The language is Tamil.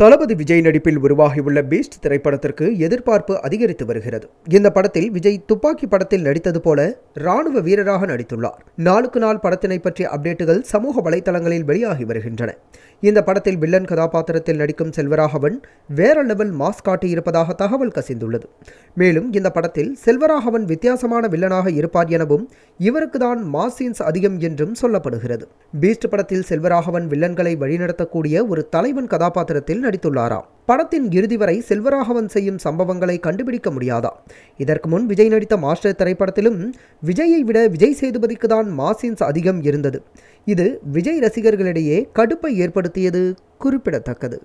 தளபதி விஜய் நடிப்பில் உருவாகியுள்ள பீஸ்ட் திரைப்படத்திற்கு எதிர்பார்ப்பு அதிகரித்து வருகிறது. இந்த படத்தில் விஜய் துப்பாக்கி படத்தில் நடித்தது போல ராணுவ வீரராக நடித்துள்ளார். நாளுக்கு நாள் படத்தினை பற்றிய அப்டேட்டுகள் சமூக வலைதளங்களில் வெளியாகி வருகின்றன. இந்த படத்தில் வில்லன் கதாபாத்திரத்தில் நடிக்கும் செல்வராகவன் வேற லெவல் மாஸ் காட்டியிருப்பதாக தகவல் கசிந்துள்ளது. மேலும் இந்த படத்தில் செல்வராகவன் வித்தியாசமான வில்லனாக இருப்பார் எனவும் இவருக்கு தான் மாஸ் சீன்ஸ் அதிகம் என்றும் சொல்லப்படுகிறது. பீஸ்ட் படத்தில் செல்வராகவன் வில்லன்களை வழிநடத்தக்கூடிய ஒரு தலைவன் கதாபாத்திரத்தில் நடித்துள்ளாராம் படத்தின் இறுதி வரை செல்வராகவன் செய்யும் சம்பவங்களை கண்டுபிடிக்க முடியாதா? இதற்கு முன் விஜய் நடித்த மாஸ்டர் திரைப்படத்திலும் விஜயை விட விஜய் சேதுபதிக்கு தான் மாசின்ஸ் அதிகம் இருந்தது. இது விஜய் ரசிகர்களிடையே கடுப்பை ஏற்படுத்தியது குறிப்பிடத்தக்கது.